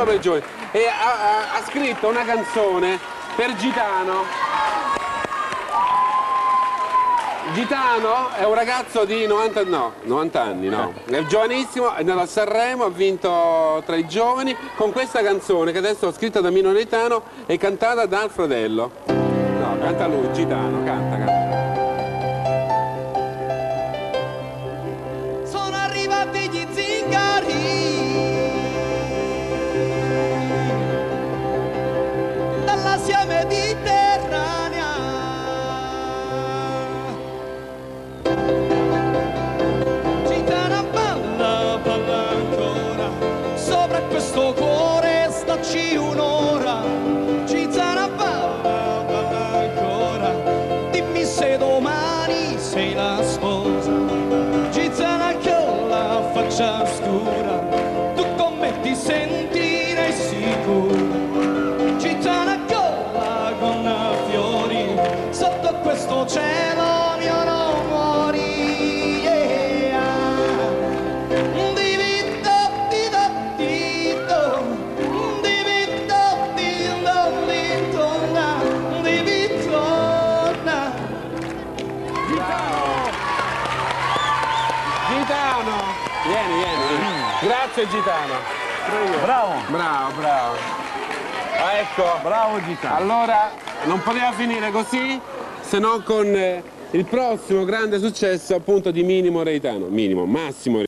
motivo per i giovani. E ha, ha- ha scritto una canzone per Gitano. Gitano è un ragazzo di 90, no, 90 anni, no. È giovanissimo, è andato a Sanremo, ha vinto tra i giovani con questa canzone che adesso ho scritta da Mino Naitano e cantata dal fratello. No, canta lui, Gitano, canta, canta. Sono arrivati gli zingari dall'Asia mediterranea. Gitana balla, balla ancora, sopra questo cuore stacci un'ora. Gitana balla, balla ancora, dimmi se domani sei la sposa. Gitana con la faccia scura, Gitano! Vieni, vieni, vieni. Grazie Gitano. Bravo, Bravo, bravo. Ah, ecco. bravo Gitano. Allora, non poteva finire così se non con eh, il prossimo grande successo appunto di Minimo Reitano. Minimo, Massimo